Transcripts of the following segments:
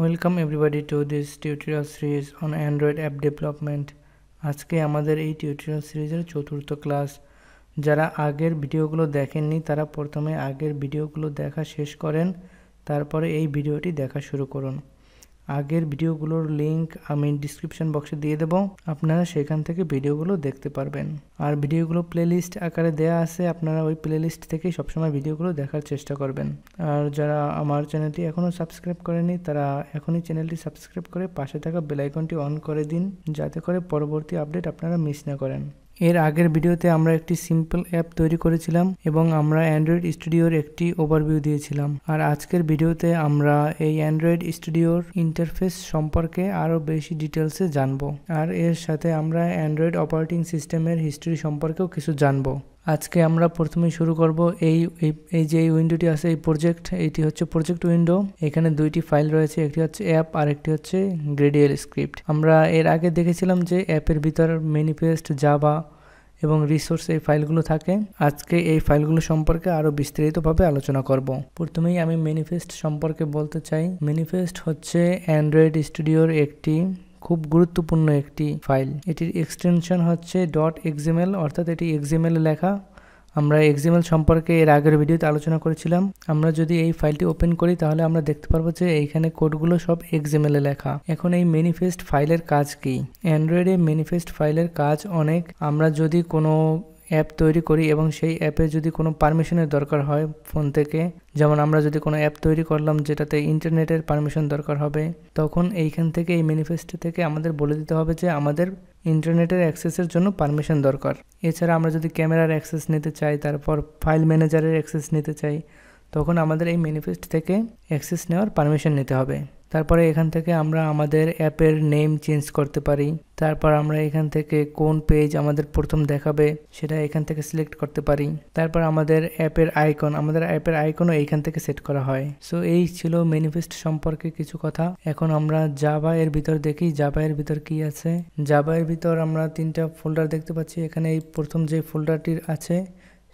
Welcome everybody to this tutorial series on Android app development আজকে আমাদের এই tutorial সিরিজের চতুর্থ ক্লাস যারা আগের ভিডিওগুলো দেখেননি, তারা প্রথমে আগের ভিডিওগুলো দেখা শেষ করেন, তারপরে এই ভিডিওটি দেখা শুরু করুন। আগের ভিডিওগুলোর লিংক আমি ডিসক্রিপশন বক্সে দিয়ে দেব। আপনারা সেখান থেকে ভিডিওগুলো দেখতে পারবেন। আর ভিডিওগুলো প্লেলিস্ট আকারে দেয়া আছে, আপনারা ওই প্লেলিস্ট থেকেই সবসময় ভিডিওগুলো দেখার চেষ্টা করবেন। আর যারা আমার চ্যানেলটি এখনও সাবস্ক্রাইব করেনি, তারা এখনই চ্যানেলটি সাবস্ক্রাইব করে পাশে থাকা বেলাইকনটি অন করে দিন, যাতে করে পরবর্তী আপডেট আপনারা মিস না করেন। এর আগের ভিডিওতে আমরা একটি সিম্পল অ্যাপ তৈরি করেছিলাম এবং আমরা অ্যান্ড্রয়েড স্টুডিওর একটি ওভারভিউ দিয়েছিলাম। আর আজকের ভিডিওতে আমরা এই অ্যান্ড্রয়েড স্টুডিওর ইন্টারফেস সম্পর্কে আরও বেশি ডিটেলসে জানব। আর এর সাথে আমরা অ্যান্ড্রয়েড অপারেটিং সিস্টেমের হিস্ট্রি সম্পর্কেও কিছু জানব। আজকে আমরা প্রথমে শুরু করব এই এই যে এই উইন্ডোটি আছে, এই প্রজেক্ট এইটি হচ্ছে প্রজেক্ট উইন্ডো। এখানে দুইটি ফাইল রয়েছে, একটি হচ্ছে অ্যাপ আর একটি হচ্ছে গ্রেডিয়াল স্ক্রিপ্ট। আমরা এর আগে দেখেছিলাম যে অ্যাপের ভিতর ম্যানিফেস্ট জাবা এবং রিসোর্স এই ফাইলগুলো থাকে। আজকে এই ফাইলগুলো সম্পর্কে আরও বিস্তারিতভাবে আলোচনা করব। প্রথমেই আমি ম্যানিফেস্ট সম্পর্কে বলতে চাই। ম্যানিফেস্ট হচ্ছে অ্যান্ড্রয়েড স্টুডিওর একটি খুব গুরুত্বপূর্ণ একটি ফাইল। এটির এক্সটেনশন হচ্ছে. ডট এক্সিমেল অর্থাৎ এটি এক্সিমেল লেখা। আমরা এক্সিমেল সম্পর্কে এর আগের ভিডিওতে আলোচনা করেছিলাম। আমরা যদি এই ফাইলটি ওপেন করি, তাহলে আমরা দেখতে পারব যে এইখানে কোডগুলো সব এক্সিমেলে লেখা। এখন এই ম্যানিফেস্ট ফাইলের কাজ কি? অ্যান্ড্রয়েডে ম্যানিফেস্ট ফাইলের কাজ অনেক। আমরা যদি কোনো অ্যাপ তৈরি করি এবং সেই অ্যাপে যদি কোনো পারমিশনের দরকার হয় ফোন থেকে, যেমন আমরা যদি কোনো অ্যাপ তৈরি করলাম যেটাতে ইন্টারনেটের পারমিশন দরকার হবে, তখন এইখান থেকে, এই ম্যানিফেস্ট থেকে আমাদের বলে দিতে হবে যে আমাদের ইন্টারনেটের অ্যাক্সেসের জন্য পারমিশন দরকার। এছাড়া আমরা যদি ক্যামেরার অ্যাক্সেস নিতে চাই, তারপর ফাইল ম্যানেজারের অ্যাক্সেস নিতে চাই, তখন আমাদের এই ম্যানিফেস্ট থেকে অ্যাক্সেস নেওয়ার পারমিশন নিতে হবে। তারপরে এখান থেকে আমরা আমাদের অ্যাপের নেম চেঞ্জ করতে পারি। তারপর আমরা এখান থেকে কোন পেজ আমাদের প্রথম দেখাবে, সেটা এখান থেকে সিলেক্ট করতে পারি। তারপর আমাদের অ্যাপের আইকন আমাদের অ্যাপের আইকনও এইখান থেকে সেট করা হয়। সো এই ছিল ম্যানিফেস্ট সম্পর্কে কিছু কথা। এখন আমরা জাবা এর ভিতর দেখি। জাবা এর ভিতর কি আছে? জাবা এর ভিতর আমরা তিনটা ফোল্ডার দেখতে পাচ্ছি। এখানে এই প্রথম যে ফোল্ডারটির আছে,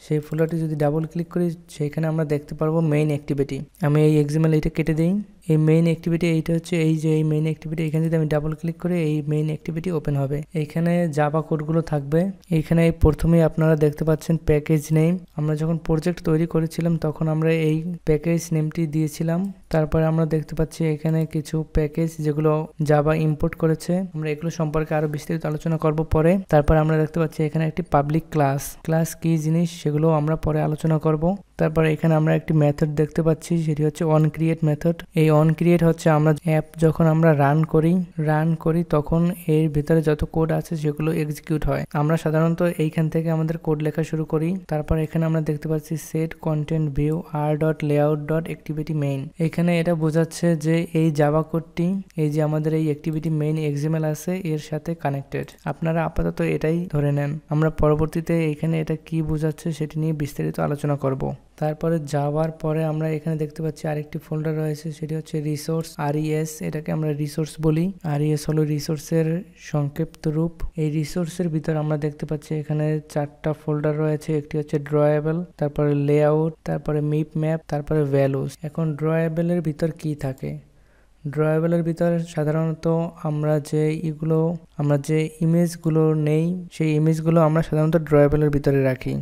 সেই ফোল্ডারটি যদি ডাবল ক্লিক করি সেইখানে আমরা দেখতে পারব মেইন অ্যাক্টিভিটি আমি এই এক্সিমেল এইটা কেটে দিই। এই মেইন অ্যাক্টিভিটি এইটা হচ্ছে এই যে এই মেইন অ্যাক্টিভিটি এখানে যদি আমি ডাবল ক্লিক করে এই মেইন অ্যাক্টিভিটি ওপেন হবে। এইখানে জাবা কোডগুলো থাকবে। এইখানে প্রথমেই আপনারা দেখতে পাচ্ছেন প্যাকেজ নেম আমরা যখন প্রজেক্ট তৈরি করেছিলাম, তখন আমরা এই প্যাকেজ নেমটি দিয়েছিলাম। তারপরে আমরা দেখতে পাচ্ছি এখানে কিছু প্যাকেজ যেগুলো জাবা ইম্পোর্ট করেছে। আমরা এগুলো সম্পর্কে আরও বিস্তারিত আলোচনা করব পরে। তারপর আমরা দেখতে পাচ্ছি এখানে একটি পাবলিক ক্লাস ক্লাস কি জিনিস সেগুলো আমরা পরে আলোচনা করব। তারপর এখানে আমরা একটি মেথড দেখতে পাচ্ছি, সেটি হচ্ছে অন ক্রিয়েট মেথড এই অন ক্রিয়েট হচ্ছে আমরা অ্যাপ যখন আমরা রান করি রান করি তখন এর ভিতরে যত কোড আছে সেগুলো এক্সিকিউট হয়। আমরা সাধারণত এইখান থেকে আমাদের কোড লেখা শুরু করি, তারপর এখানে আমরা দেখতে পাচ্ছি set content view R dot layout dot activity main এখানে এটা বোঝাচ্ছে যে এই জাভা কোডটি এই যে আমাদের এই অ্যাক্টিভিটি মেইন এক্সিমেল আছে, এর সাথে কানেক্টেড আপনারা আপাতত এটাই ধরে নেন। আমরা পরবর্তীতে এখানে এটা কি বোঝাচ্ছে সেটি নিয়ে বিস্তারিত আলোচনা করব। তারপরে যাওয়ার পরে আমরা এখানে দেখতে পাচ্ছি আরেকটি ফোল্ডার রয়েছে, সেটি হচ্ছে রিসোর্স আর ইএস এটাকে আমরা রিসোর্স বলি। আর ইএস হলো রিসোর্সের সংক্ষিপ্ত রূপ। এই রিসোর্সের ভিতর আমরা দেখতে পাচ্ছি এখানে চারটা ফোল্ডার রয়েছে, একটি হচ্ছে ড্রয়েবল তারপরে লেআউট তারপরে মিপ ম্যাপ তারপরে ভ্যালুস এখন ড্রয়েবলের ভিতর কি থাকে? ড্রয়েবলের ভিতর সাধারণত আমরা যে ইগুলো আমরা যে ইমেজগুলো নেই, সেই ইমেজগুলো আমরা সাধারণত ড্রয়েবলের ভিতরে রাখি।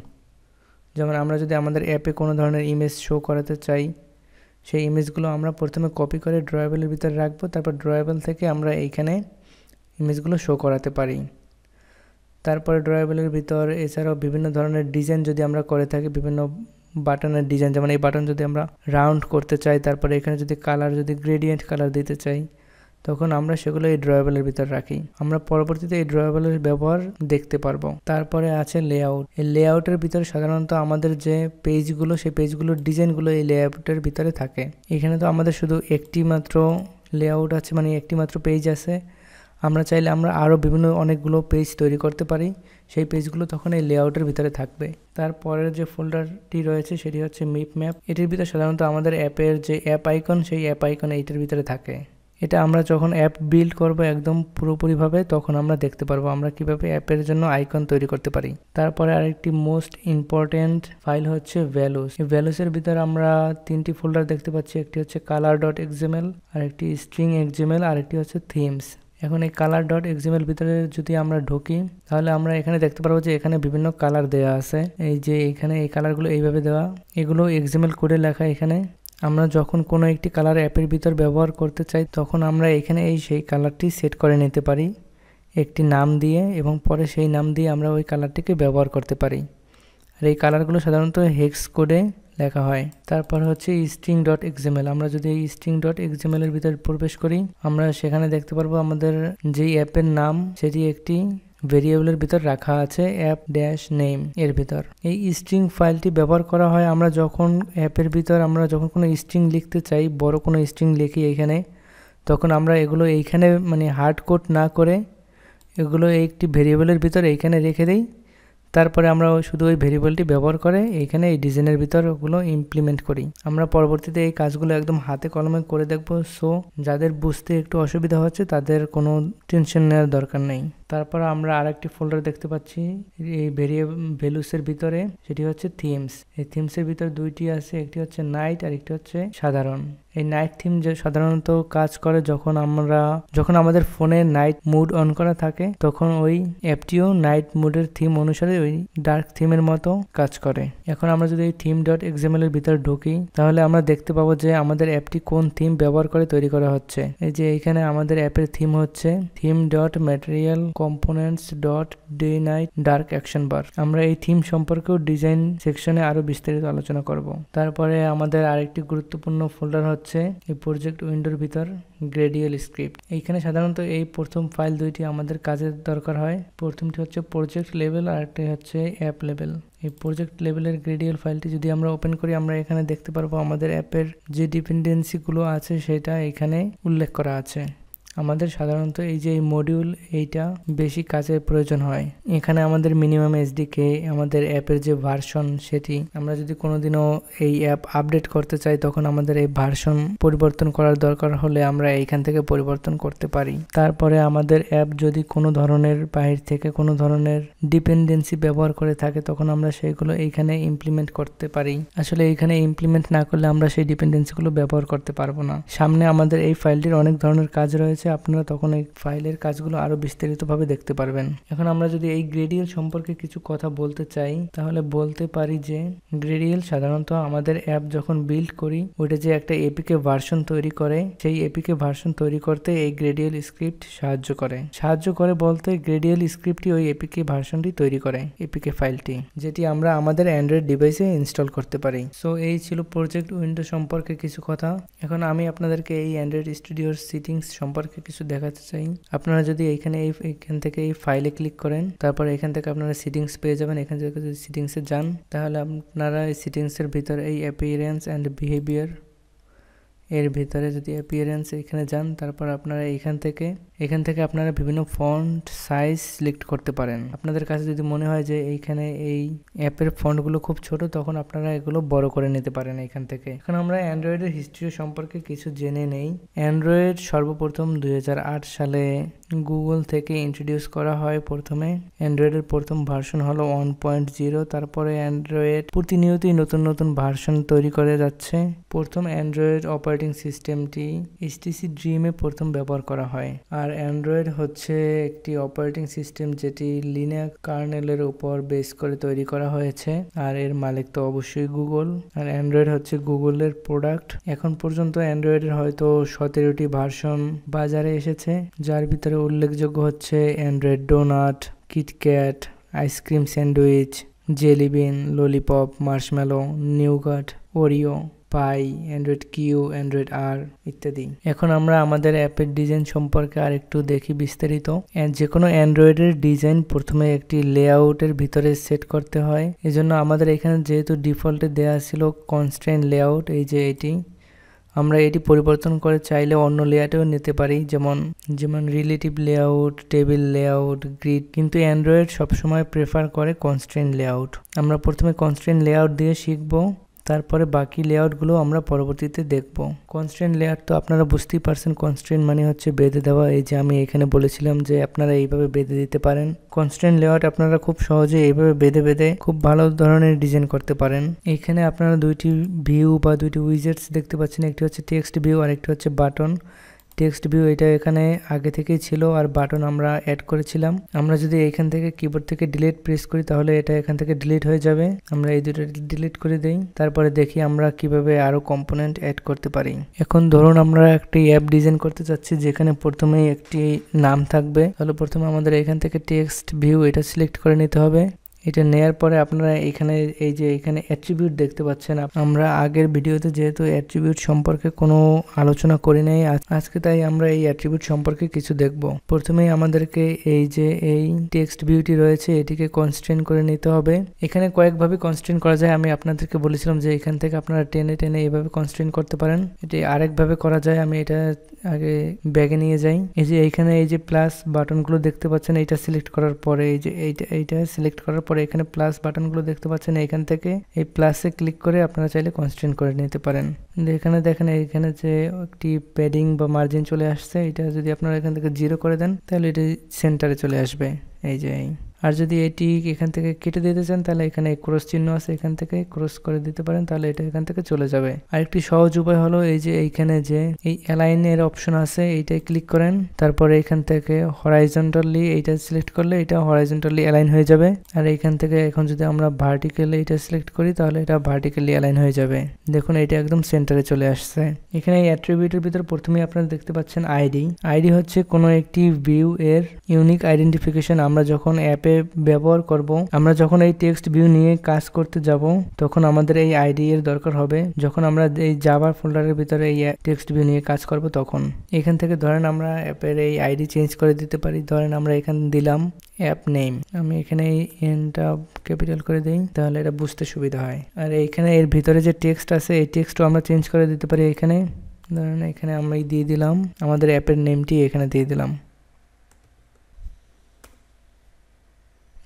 যেমন আমরা যদি আমাদের অ্যাপে কোনো ধরনের ইমেজ শো করাতে চাই, সেই ইমেজগুলো আমরা প্রথমে কপি করে ড্রয়েবলের ভিতরে রাখব, তারপর ড্রয়েবল থেকে আমরা এইখানে ইমেজগুলো শো করাতে পারি। তারপরে ড্রয়েবলের ভিতর এছাড়াও বিভিন্ন ধরনের ডিজাইন যদি আমরা করে থাকি, বিভিন্ন বাটনের ডিজাইন যেমন এই বাটন যদি আমরা রাউন্ড করতে চাই, তারপরে এখানে যদি কালার যদি গ্রেডিয়েন্ট কালার দিতে চাই তখন আমরা সেগুলো এই ড্রয়েবলের ভিতর রাখি। আমরা পরবর্তীতে এই ড্রয়েবলের ব্যবহার দেখতে পারব। তারপরে আছে লেআউট এই লেআউটের ভিতরে সাধারণত আমাদের যে পেজগুলো সেই পেজগুলোর ডিজাইনগুলো এই লেআউটের ভিতরে থাকে। এখানে তো আমাদের শুধু একটি মাত্র লেআউট আছে মানে একটি মাত্র পেজ আছে। আমরা চাইলে আমরা আরও বিভিন্ন অনেকগুলো পেজ তৈরি করতে পারি। সেই পেজগুলো তখন এই লেআউটের ভিতরে থাকবে। তারপরের যে ফোল্ডারটি রয়েছে, সেটি হচ্ছে মিপ ম্যাপ এটির ভিতরে সাধারণত আমাদের অ্যাপের যে অ্যাপ আইকন সেই অ্যাপ আইকন এইটার ভিতরে থাকে। এটা আমরা যখন অ্যাপ বিল্ড করব একদম পুরোপুরিভাবে, তখন আমরা দেখতে পারব আমরা কীভাবে অ্যাপের জন্য আইকন তৈরি করতে পারি। তারপরে আরেকটি মোস্ট ইম্পর্টেন্ট ফাইল হচ্ছে ভ্যালুস এই ভ্যালুসের ভিতরে আমরা তিনটি ফোল্ডার দেখতে পাচ্ছি, একটি হচ্ছে কালার ডট এক্সএমএল আরেকটি স্ট্রিং এক্সএমএল আরেকটি হচ্ছে থিমস এখন এই কালার ডট এক্সএমএল ভিতরে যদি আমরা ঢুকি, তাহলে আমরা এখানে দেখতে পারব যে এখানে বিভিন্ন কালার দেওয়া আছে। এই যে এখানে এই কালারগুলো এইভাবে দেওয়া, এগুলো এক্সএমএল কোডে লেখা এখানে। আমরা যখন কোনো একটি কালার অ্যাপের ভিতর ব্যবহার করতে চাই, তখন আমরা এখানে এই সেই কালারটি সেট করে নিতে পারি। একটি নাম দিয়ে এবং পরে সেই নাম দিয়ে আমরা ওই কালারটিকে ব্যবহার করতে পারি। আর এই কালারগুলো সাধারণত হেক্স কোডে লেখা হয়। তারপর হচ্ছে স্ট্রিং ডট এক্সএমএল আমরা যদি এই স্ট্রিং ডট এক্সএমএল এর ভিতরে প্রবেশ করি, আমরা সেখানে দেখতে পারব আমাদের যেই অ্যাপের নাম, সেটি একটি ভেরিয়েবলের ভিতর রাখা আছে অ্যাপ ড্যাশ নেম এর ভিতর। এই স্ট্রিং ফাইলটি ব্যবহার করা হয় আমরা যখন অ্যাপের ভিতর আমরা যখন কোনো স্ট্রিং লিখতে চাই, বড় কোনো স্ট্রিং লিখি এখানে, তখন আমরা এগুলো এইখানে মানে হার্ড কোড না করে এগুলো একটি ভেরিয়েবলের ভিতর এইখানে রেখে দিই। তারপরে আমরা শুধু ওই ভেরিয়েবলটি ব্যবহার করে এইখানে এই ডিজাইনের ভিতর ওগুলো ইমপ্লিমেন্ট করি। আমরা পরবর্তীতে এই কাজগুলো একদম হাতে কলমে করে দেখব। সো যাদের বুঝতে একটু অসুবিধা হচ্ছে তাদের কোনো টেনশন নেওয়ার দরকার নেই। তারপর আমরা আরেকটি ফোল্ডার দেখতে পাচ্ছি, এই ভেরিয়ে ভ্যালুসের ভিতরে, সেটি হচ্ছে থিমস এই থিমসের ভিতরে দুইটি আছে, একটি হচ্ছে নাইট আর একটি হচ্ছে সাধারণ। এই নাইট থিম যে সাধারণত কাজ করে যখন আমরা, যখন আমাদের ফোনে নাইট মুড অন করা থাকে, তখন ওই অ্যাপটিও নাইট মুডের থিম অনুসারে ওই ডার্ক থিমের মতো কাজ করে। এখন আমরা যদি এই থিম ডট এক্সামেল এর ভিতরে ঢুকি, তাহলে আমরা দেখতে পাবো যে আমাদের অ্যাপটি কোন থিম ব্যবহার করে তৈরি করা হচ্ছে। এই যে এখানে আমাদের অ্যাপের থিম হচ্ছে theme dot material components dot day night dark action bar আমরা এই থিম সম্পর্কেও ডিজাইন সেকশনে আরও বিস্তারিত আলোচনা করব। তারপরে আমাদের আরেকটি গুরুত্বপূর্ণ ফোল্ডার হচ্ছে এই প্রজেক্ট উইন্ডোর ভিতর গ্রেডিয়াল স্ক্রিপ্ট এইখানে সাধারণত এই প্রথম ফাইল দুইটি আমাদের কাজের দরকার হয়। প্রথমটি হচ্ছে প্রজেক্ট লেভেল আর একটি হচ্ছে অ্যাপ লেভেল এই প্রজেক্ট লেভেলের গ্রেডিয়াল ফাইলটি যদি আমরা ওপেন করি, আমরা এখানে দেখতে পারব আমাদের অ্যাপের যে ডিপেন্ডেন্সিগুলো আছে, সেটা এখানে উল্লেখ করা আছে। আমাদের সাধারণত এই যে মডিউল এইটা বেশি কাজের প্রয়োজন হয়। এখানে আমাদের মিনিমাম এসডিকে আমাদের অ্যাপের যে ভার্সন সেটি, আমরা যদি কোনোদিনও এই অ্যাপ আপডেট করতে চাই, তখন আমাদের এই ভার্সন পরিবর্তন করার দরকার হলে আমরা এইখান থেকে পরিবর্তন করতে পারি। তারপরে আমাদের অ্যাপ যদি কোনো ধরনের বাহির থেকে কোনো ধরনের ডিপেন্ডেন্সি ব্যবহার করে থাকে, তখন আমরা সেইগুলো এইখানে ইমপ্লিমেন্ট করতে পারি। আসলে এইখানে ইমপ্লিমেন্ট না করলে আমরা সেই ডিপেন্ডেন্সিগুলো ব্যবহার করতে পারব না। সামনে আমাদের এই ফাইলটির অনেক ধরনের কাজ রয়েছে। আপনারা তখন এই ফাইলের কাজগুলো আরও বিস্তারিতভাবে দেখতে পারবেন। এখন আমরা যদি এই গ্রেডিয়েল সম্পর্কে কিছু কথা বলতে চাই, তাহলে বলতে পারি যে গ্রেডিয়েল সাধারণত আমাদের অ্যাপ যখন বিল্ড করি, ওইটা যে একটা এপিকে ভার্সন তৈরি করে, সেই এপিকে ভার্সন তৈরি করতে এই গ্রেডিয়েল স্ক্রিপ্ট সাহায্য করে। সাহায্য করে বলতে গ্রেডিয়েল স্ক্রিপ্টটি ওই এপিকে ভার্সনটি তৈরি করে এপিকে ফাইলটি যেটি আমরা আমাদের অ্যান্ড্রয়েড ডিভাইসে ইনস্টল করতে পারি। সো এই ছিল প্রজেক্ট উইন্ডো সম্পর্কে কিছু কথা। এখন আমি আপনাদেরকে এই অ্যান্ড্রয়েড স্টুডিওর সিটিংস সম্পর্কে কিছু দেখাতে চাই। আপনারা যদি এইখানে এই এখান থেকে এই ফাইলে ক্লিক করেন, তারপর এখান থেকে আপনারা সিটিংস পেয়ে যাবেন। এখান থেকে যদি সিটিংসে যান, তাহলে আপনারা এই সিটিংসের ভিতরে এই অ্যাপিয়ারেন্স অ্যান্ড বিহেভিয়ার এর ভিতরে যদি অ্যাপিয়ারেন্স এখানে যান, তারপর আপনারা এখান থেকে এখান থেকে আপনারা বিভিন্ন ফন্ট সাইজ সিলেক্ট করতে পারেন। আপনাদের কাছে যদি মনে হয় যে এইখানে এই অ্যাপের ফন্টগুলো খুব ছোট, তখন আপনারা এগুলো বড় করে নিতে পারেন এখান থেকে। এখন আমরা অ্যান্ড্রয়েডের হিস্ট্রি সম্পর্কে কিছু জেনে নেই। অ্যান্ড্রয়েড সর্বপ্রথম দুই হাজার আট সালে গুগল থেকে ইন্ট্রোডিউস করা হয় প্রথমে। অ্যান্ড্রয়েডের প্রথম ভার্সন হলো ওয়ান পয়েন্ট জিরো তারপরে অ্যান্ড্রয়েড প্রতিনিয়তই নতুন নতুন ভার্সন তৈরি করে যাচ্ছে। প্রথম অ্যান্ড্রয়েড অপারেটিং সিস্টেমটি এইচটিসি ড্রিমে প্রথম ব্যবহার করা হয়। আর অ্যান্ড্রয়েড হচ্ছে একটি অপারেটিং সিস্টেম যেটি লিনাক কার্নেলের উপর বেস করে তৈরি করা হয়েছে। আর এর মালিক তো অবশ্যই গুগল আর অ্যান্ড্রয়েড হচ্ছে গুগলের প্রোডাক্ট এখন পর্যন্ত অ্যান্ড্রয়েডের হয়তো সতেরোটি ভার্সন বাজারে এসেছে, যার ভিতরে উল্লেখযোগ্য হচ্ছে Android donut KitKat ice cream sandwich jelly bean lollipop marshmallow nougat Oreo pie Android Q Android R ইত্যাদি। এখন আমরা আমাদের অ্যাপের ডিজাইন সম্পর্কে আর একটু দেখি বিস্তারিত। যে কোনো অ্যান্ড্রয়েডের ডিজাইন প্রথমে একটি লেআউটের ভিতরে সেট করতে হয়। এজন্য আমাদের এখানে যেহেতু ডিফল্টে দেওয়া ছিল কনস্ট্রেন্ট লেআউট এই যে এটি আমরা এটি পরিবর্তন করে চাইলে অন্য লেআউটেও নিতে পারি, যেমন যেমন relative layout table layout grid কিন্তু অ্যান্ড্রয়েড সবসময় প্রেফার করে কনস্ট্রেন্ট লেআউট আমরা প্রথমে কনস্ট্রেন্ট লেআউট দিয়ে শিখব। তারপরে বাকি লেআউটগুলো আমরা পরবর্তীতে দেখব। কনস্ট্রেন্ট লেয়ার তো আপনারা বুঝতেই পারছেন। কনস্ট্রেন্ট মানে হচ্ছে বেঁধে দেওয়া। এই যে আমি এখানে বলেছিলাম যে আপনারা এইভাবে বেঁধে দিতে পারেন। কনস্ট্রেন্ট লেআউট আপনারা খুব সহজে এইভাবে বেঁধে বেঁধে খুব ভালো ধরনের ডিজাইন করতে পারেন। এখানে আপনারা দুইটি ভিউ বা দুইটি উইজেটস দেখতে পাচ্ছেন। একটি হচ্ছে টেক্সট ভিউ আর একটি হচ্ছে বাটন টেক্সট ভিউ এটা এখানে আগে থেকেই ছিল আর বাটন আমরা অ্যাড করেছিলাম। আমরা যদি এখান থেকে কিবোর্ড থেকে ডিলিট প্রেস করি তাহলে এটা এখান থেকে ডিলিট হয়ে যাবে। আমরা এই দুটো ডিলিট করে দেই। তারপরে দেখি আমরা কীভাবে আরও কম্পোনেন্ট অ্যাড করতে পারি। এখন ধরুন আমরা একটি অ্যাপ ডিজাইন করতে চাচ্ছি যেখানে প্রথমেই একটি নাম থাকবে। তাহলে প্রথমে আমাদের এখান থেকে টেক্সট ভিউ এটা সিলেক্ট করে নিতে হবে। এটা নেয়ার পরে আপনারা এখানে এই যে এখানে অ্যাট্রিবিউট দেখতে পাচ্ছেন আমরা আগের ভিডিওতে যেহেতু অ্যাট্রিবিউট সম্পর্কে কোনো আলোচনা করি নাই আজকে তাই আমরা এই অ্যাট্রিবিউট সম্পর্কে কিছু দেখব। প্রথমেই আমাদেরকে এই যে এই টেক্সট ভিউটি রয়েছে, এটিকে কনস্ট্রেন করে নিতে হবে। এখানে কয়েকভাবে কনস্ট্রেন করা যায়। আমি আপনাদেরকে বলেছিলাম যে এখান থেকে আপনারা টেনে টেনে এভাবে কনস্ট্রেন করতে পারেন। এটি আরেকভাবে করা যায়। আমি এটা আগে ব্যাগে নিয়ে যাই। এই যে এইখানে এই যে প্লাস বাটনগুলো দেখতে পাচ্ছেন, এইটা সিলেক্ট করার পরে এই যে এইটা এইটা সিলেক্ট করার পরে এখানে প্লাস বাটনগুলো দেখতে পাচ্ছেন এখান থেকে এই প্লাসে ক্লিক করে আপনারা চাইলে কনস্ট্রেন্ট করে নিতে পারেন। এখানে দেখেন এখানে যে একটি প্যাডিং বা মার্জিন চলে আসছে, এটা যদি আপনারা এখান থেকে জিরো করে দেন, তাহলে এটি সেন্টারে চলে আসবে। এই যে আর যদি এটি এখান থেকে কেটে দিতে চান, তাহলে এখানে ক্রস চিহ্ন আছে এখান থেকে, ক্রস করে দিতে পারেন, তাহলে এটা এখান থেকে চলে যাবে। আরেকটি সহজ উপায় হলো এই যে এইখানে যে এই অ্যালাইনের অপশন আছে এইটাই ক্লিক করেন, তারপরে এখান থেকে হরাইজন্টালি এইটা সিলেক্ট করলে এটা হরাইজন্টালি অ্যালাইন হয়ে যাবে। আর এইখান থেকে এখন যদি আমরা ভার্টিক্যালি এটা সিলেক্ট করি, তাহলে এটা ভার্টিক্যালি অ্যালাইন হয়ে যাবে। দেখুন, এটা একদম সেন্টারে চলে আসছে। এখানে এই অ্যাট্রিবিউটের ভিতর প্রথমেই আপনারা দেখতে পাচ্ছেন আইডি আইডি হচ্ছে কোনো একটি ভিউ এর ইউনিক আইডেন্টিফিকেশন আমরা যখন অ্যাপে অ্যাপে ব্যবহার করব। আমরা যখন এই টেক্সট ভিউ নিয়ে কাজ করতে যাব, তখন আমাদের এই আইডি এর দরকার হবে। যখন আমরা এই জাভার ফোল্ডারের ভিতরে এই টেক্সট ভিউ নিয়ে কাজ করব, তখন। এখান থেকে ধরেন আমরা অ্যাপের এই আইডি চেঞ্জ করে দিতে পারি। ধরেন আমরা এখানে দিলাম অ্যাপ নেম। আমি এখানে এই এনটা ক্যাপিটাল করে দিই, তাহলে এটা বুঝতে সুবিধা হয়। আর এইখানে এর ভিতরে যে টেক্সট আছে, এই টেক্সটও আমরা চেঞ্জ করে দিতে পারি এখানে। ধরেন এখানে আমরা দিয়ে দিলাম, আমাদের অ্যাপের নেমটি এখানে দিয়ে দিলাম।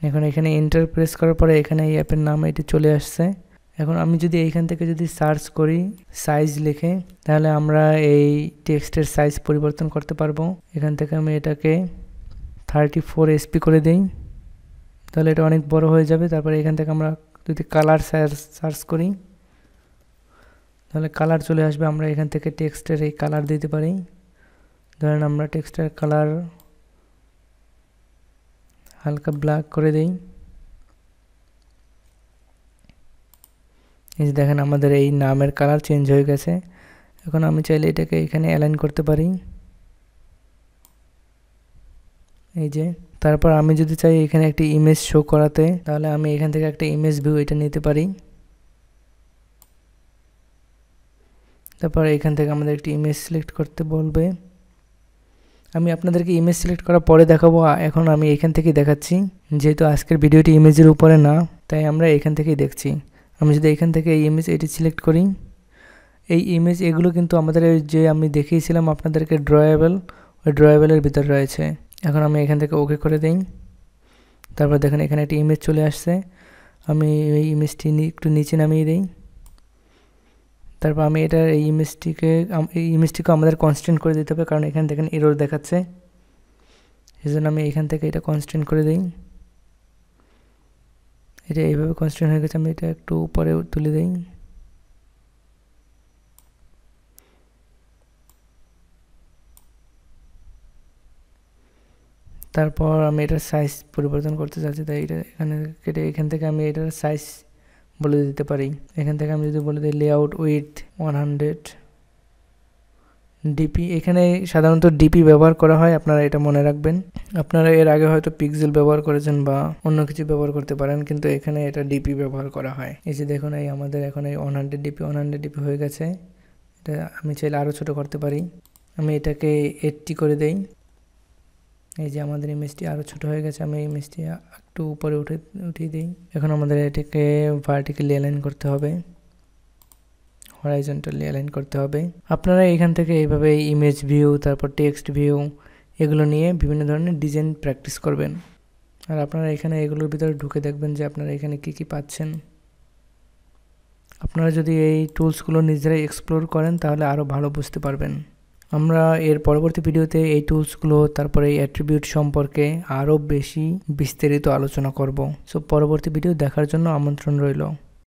এখন এখানে এন্টার প্রেস করার পরে এখানে এই অ্যাপের নাম এটি চলে আসছে। এখন আমি যদি এইখান থেকে যদি সার্চ করি সাইজ লিখে, তাহলে আমরা এই টেক্সটের সাইজ পরিবর্তন করতে পারব। এখান থেকে আমি এটাকে থার্টি ফোর এসপি করে দিই। তাহলে এটা অনেক বড় হয়ে যাবে। তারপরে এখান থেকে আমরা যদি কালার সার্চ করি, তাহলে কালার চলে আসবে। আমরা এখান থেকে টেক্সটের এই কালার দিতে পারি। ধরেন আমরা টেক্সটের কালার হালকা ব্ল্যাক করে দেই। এই যে দেখেন আমাদের এই নামের কালার চেঞ্জ হয়ে গেছে। এখন আমি চাইলে এটাকে এখানে অ্যালাইন করতে পারি। এই যে, তারপর আমি যদি চাই এখানে একটি ইমেজ শো করাতে, তাহলে আমি এখান থেকে একটা ইমেজ ভিউ এটা নিতে পারি। তারপর এখান থেকে আমাদের একটি ইমেজ সিলেক্ট করতে বলবে। আমি আপনাদেরকে ইমেজ সিলেক্ট করার পরে দেখাবো এখন আমি এখান থেকেই দেখাচ্ছি। যেহেতু আজকের ভিডিওটি ইমেজের উপরে না, তাই আমরা এখান থেকেই দেখছি। আমি যদি এখান থেকে এই ইমেজ এটি সিলেক্ট করি, এই ইমেজ এগুলো কিন্তু আমাদের যে আমি দেখিয়েছিলাম আপনাদেরকে ড্রয়েবল ওই ড্রয়েবলের ভিতর রয়েছে। এখন আমি এখান থেকে ওকে করে দিই। তারপর দেখেন এখানে একটি ইমেজ চলে আসছে। আমি এই ইমেজটি একটু নিচে নামিয়ে দিই। তারপর আমি এটার এই ইমেজটিকে এই ইমেজটিকে আমাদের কনস্ট্যান্ট করে দিতে হবে, কারণ এখানে দেখেন এরোর দেখাচ্ছে। এই জন্য আমি এখান থেকে এটা কনস্ট্যান্ট করে দিই। এটা এইভাবে কনস্ট্যান্ট হয়ে গেছে, আমি এটা একটু উপরে তুলে দিই। তারপর আমি এটার সাইজ পরিবর্তন করতে চাচ্ছি, তাই এটা এখানে কেটে এখান থেকে আমি এটার সাইজ বলে দিতে পারি। এখান থেকে আমি যদি বলে দিই layout with one hundred dp এখানে সাধারণত ডিপি ব্যবহার করা হয়, আপনারা এটা মনে রাখবেন। আপনারা এর আগে হয়তো পিক্সেল ব্যবহার করেছেন বা অন্য কিছু ব্যবহার করতে পারেন, কিন্তু এখানে এটা ডিপি ব্যবহার করা হয়। এই যে দেখুন, এই আমাদের এখন এই one hundred dp one hundred dp হয়ে গেছে। এটা আমি চাইলে আরও ছোটো করতে পারি। আমি এটাকে এইটটি করে দেই। এই যে আমাদের ইমেজটি আরও ছোট হয়ে গেছে, আমি ইমেজটি একটু উপরে উঠে, উঠিয়ে দিই। এখন আমাদের এটাকে ভার্টিক্যালি অ্যালাইন করতে হবে। হরাইজন্টালি অ্যালাইন করতে হবে। আপনারা এখান থেকে এইভাবে ইমেজ ভিউ তারপর টেক্সট ভিউ এগুলো নিয়ে বিভিন্ন ধরনের ডিজাইন প্র্যাকটিস করবেন। আর আপনারা এখানে এগুলোর ভিতরে ঢুকে দেখবেন যে আপনারা এখানে কি কি পাচ্ছেন। আপনারা যদি এই টুলসগুলো নিজেরাই এক্সপ্লোর করেন, তাহলে আরও ভালো বুঝতে পারবেন। আমরা এর পরবর্তী ভিডিওতে এই টুলসগুলো তারপরে এই অ্যাট্রিবিউট সম্পর্কে আরও বেশি বিস্তারিত আলোচনা করব। সো পরবর্তী ভিডিও দেখার জন্য আমন্ত্রণ রইল।